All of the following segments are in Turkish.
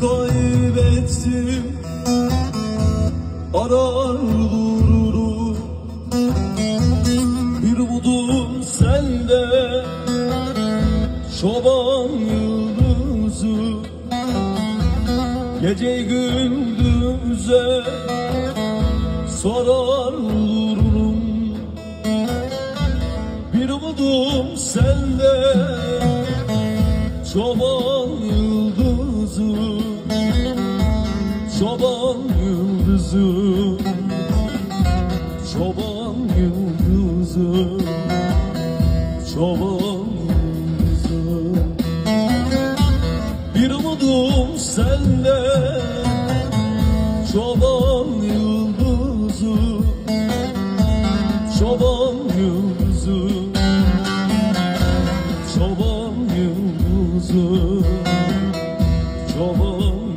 kaybettim. Arar dururum Bir budum sende. Çoban yıldızı. Gece gündüze Sarar dururum Bir budum sende. Çoban yıldızı. Çoban yıldızı Çoban yıldızı Çoban yıldızı. Bir umudum sende Çoban Çoban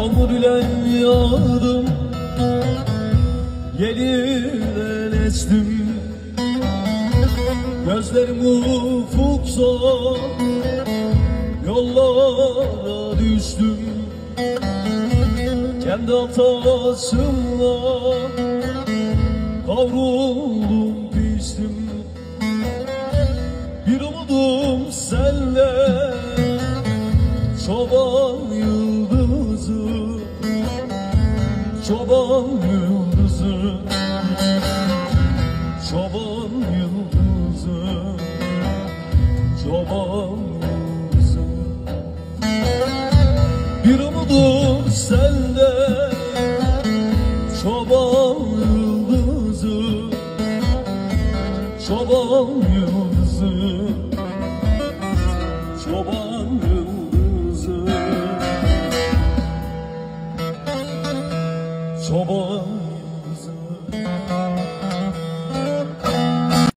Yağmur ile yağdım Yeniden estim. Gözlerim ufuksa Yollara düştüm. Kendi hatasımla Kavruldum piştim Bir umudum senle Çoban Çoban yıldızı. Çoban yıldızı. Çoban yıldızı. Bir umudum sende. Çoban yıldızı. Çoban yıldızı yıldızı Çoban